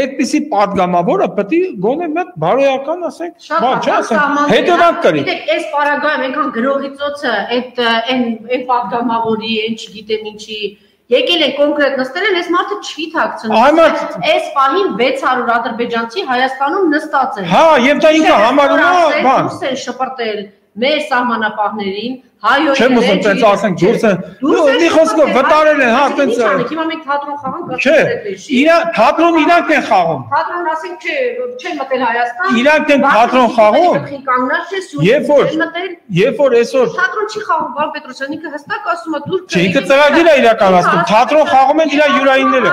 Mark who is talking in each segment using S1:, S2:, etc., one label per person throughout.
S1: այդպիսի падգամավորը պետք է գոնե մեկ բարոյական ասենք, բան չէ, ասենք, հետևանք կրի։
S2: Գիտեք, այս պարագայում այնքան գրողի ծոցը այդ այն այն падգամավորի, այն չգիտեմ ինչի Եկել են կոնկրետ նստել են, այս մարդը չի թաքցնում։ Այս պահին 600 ադրբեջանցի Հայաստանում նստած են։
S1: Հա, եւ դա ինքը համարում է, բան։
S2: Ռուսեն շփրտել, մեր սահմանապահներին, հայոց
S1: Չեմ ուզում տենց ասենք դուրս են։ Ու մի խոսքով վտարել են, հա, տենց։
S2: Հիմա մենք թատրոն խաղանք,
S1: Չէ, իրա թատրոն իրանք են խաղում։
S2: Թատրոն ասենք չէ, չեն մտել Հայաստան։
S1: Իրանք են թատրոն խաղում։ Երբ որ- Երբ որ այսօր
S2: Թատրոն չի խաղում, Վան Պետրոսյան, ինքը հստակ ասում է դուր
S1: Չէ, ինքը ծրագիր է իրականացնում, թատրոն խաղում են իրա յուրայինները։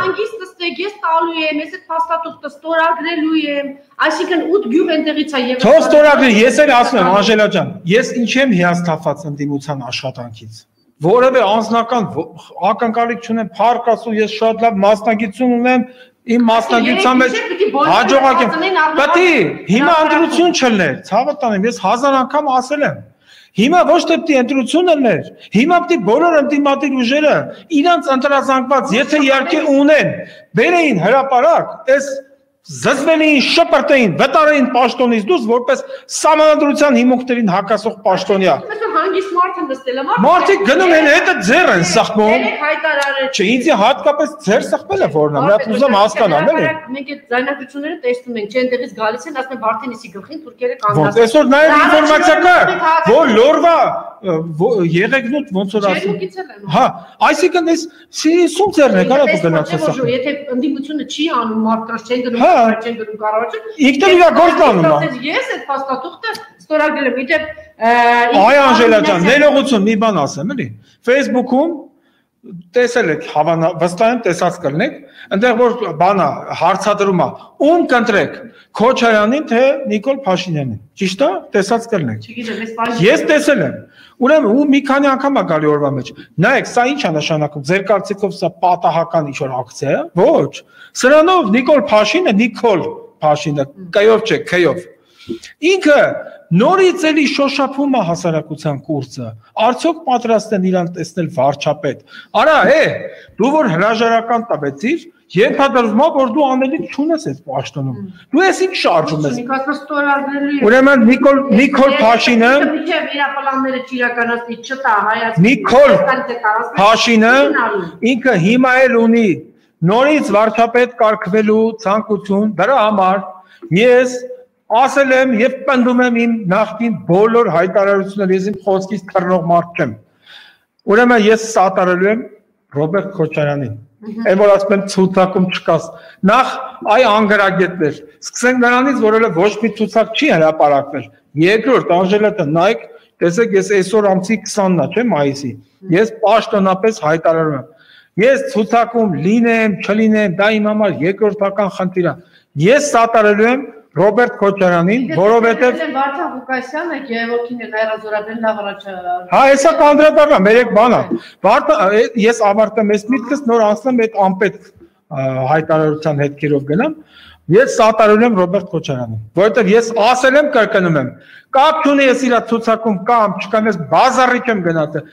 S2: Ստեկ, ես տալու եմ, ես այդ փաստաթուղթը ստորագրելու եմ, այսինքն 8 գյուղ այնտեղից է եւ
S1: Թող ստորագրի, ես էլ ասում եմ Անժելա ջան, ես ինչ եմ հիասթափված ընդդիմության աշխատանքից։ Որևէ անձնական ակնկալիք չունեմ, փառք ասու, ես շատ լավ մասնագիտություն ունեմ, իմ մասնագիտության մեջ հաջողակ եմ։ Պետք է հիմա ընտրություն չլներ, ցավը տանեմ, ես հազար անգամ ասել եմ։ Հիմա ոչ թե է ընտրություն լներ, հիմա է բոլոր ընդդիմադիր ուժերը իրանց ընտրազանգված, եթե իհարկե ունեն, բերեին հրաապարակ, այս զզվելին, շպրտեին, վտարեին պաշտոնից դուրս որպես համանդրության հիմունքներին հակասող պաշտոնյա։
S2: հանգիստ մարդը նստել է,
S1: Մարդիկ գնում են հետը ձեռ են սխմում։
S2: Երեք հայտարարել։
S1: Չէ, ինձ հատկապես ձեր սխմելը որն է, հատ ուզում հասկանալ, էլի։
S2: Մենք այդ զայնագրությունները տեսնում ենք, չէ, այնտեղից գալիս են, ասում են Վարդենիսի գլխին թուրքերը
S1: Ոնց
S2: կանգնած։
S1: այսօր նաև ինֆորմացիա կա, որ լորվա եղեգնուտ ոնց որ ասում։ Հա, այսինքն այս սիրիսում ձեռն է, կարա դու գնաց
S2: Ոչ,
S1: ասա։
S2: Եթե ընդդիմությունը չի անում մարդկանց չեն գնում,
S1: Հա։
S2: չեն գնում կառավարություն։
S1: Ինքն իր գործն անում է։
S2: Ես այդ փաստաթուղթը ստորագրել եմ, իդեպ
S1: Այ Անժելա ջան, ներողություն, մի բան ասեմ, էլի։ Facebook-ում տեսել եք, հավանա, վստահ եմ տեսած կլնեք, այնտեղ որ բանա հարցադրում է, ում կընտրեք, Քոչարյանին թե Նիկոլ Փաշինյանին։ Ճիշտ է, տեսած կլնեք։ Ես տեսել եմ։ Ուրեմն ու մի քանի անգամ է գալի օրվա մեջ։ Նայեք, սա ինչ է նշանակում։ Ձեր կարծիքով սա պատահական ինչ որ ակցիա է։ Ոչ։ Սրանով Նիկոլ Փաշինը, Նիկոլ Փաշինը, կայով չէ, քյով։ Ինքը նորից էլի շոշափում է հասարակության կուրսը։ Արդյոք պատրաստ են իրան տեսնել վարչապետ։ Արա, հե, դու որ հրաժարական տվեցիր, ենթադրվում է, որ դու անելիք չունես այդ պաշտոնում։ Դու ես ինչ շարժում ես։ Ուրեմն Նիկոլ Նիկոլ Փաշինը
S2: Միջև իր պլանները չիրականացնի չտա Հայաստան։
S1: Նիկոլ Փաշինը ինքը հիմա էլ ունի նորից վարչապետ կարգվելու ցանկություն դրա համար ես ասել եմ եւ պնդում եմ իմ նախկին բոլոր հայտարարությունները ես իմ խոսքից թռնող մարդ չեմ ուրեմն ես սատարելու եմ Ռոբերտ Քոչարյանին այն որ ասում եմ ցուցակում չկաս նախ այ անգրագետներ սկսենք նրանից որ էլ ոչ մի ցուցակ չի հրապարակվել երկրորդ Անժելատը նայեք տեսեք ես այսօր ամսի 20-ն է չէ մայիսի ես պաշտոնապես հայտարարում եմ Ես ցուցակում լինեմ, չլինեմ, դա իմ համար երկրորդական խնդիր է։ Ես սատարելու եմ Ռոբերտ Քոչարյանին, որովհետև
S2: Վարդան Ղուկասյանը Գևորգին Հայրազորաբեն լավ առաջ
S1: հա, հեսա կանդրադառնա, մեր یک բան է։ Վարդը ես ավարտեմ այս միտքս, նոր անցնեմ այդ անպետ հայտարարության հետքերով գնամ։ Ես սատարելու եմ Ռոբերտ Քոչարյանին, որովհետև ես ասել եմ կրկնում եմ, կապ չունի ես իր ցուցակում կամ չկամ, ես բազարի չեմ գնացել։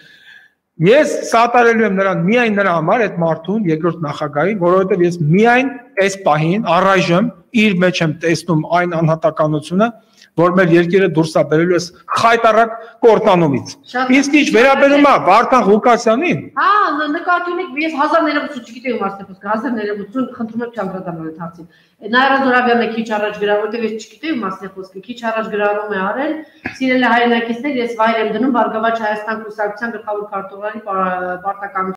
S1: Ես սատարելու եմ նրան միայն նրա համար այդ մարդուն երկրորդ նախագահին, որովհետև ես միայն այս պահին առայժմ իր մեջ եմ տեսնում այն անհատականությունը, որ մեր երկիրը դուրս է բերելու այս խայտարակ կորտանումից։ Իսկ ինչ վերաբերում է Վարդան Ղուկասյանին,
S2: Հա, նկատի ունեք, ես 1000 ներողություն չգիտեմ ասել, 1000 ներողություն խնդրում եմ չանդրադառնալ այդ հարցին։ Նայրա Զորաբյանը քիչ առաջ գրավ, որտեղ ես չգիտեմ ասել խոսքը, քիչ առաջ գրառում է արել։ Սիրելի հայրենակիցներ, ես վայր եմ դնում Բարգավաճ Հայաստան կուսակցության գլխավոր քարտուղարի պարտական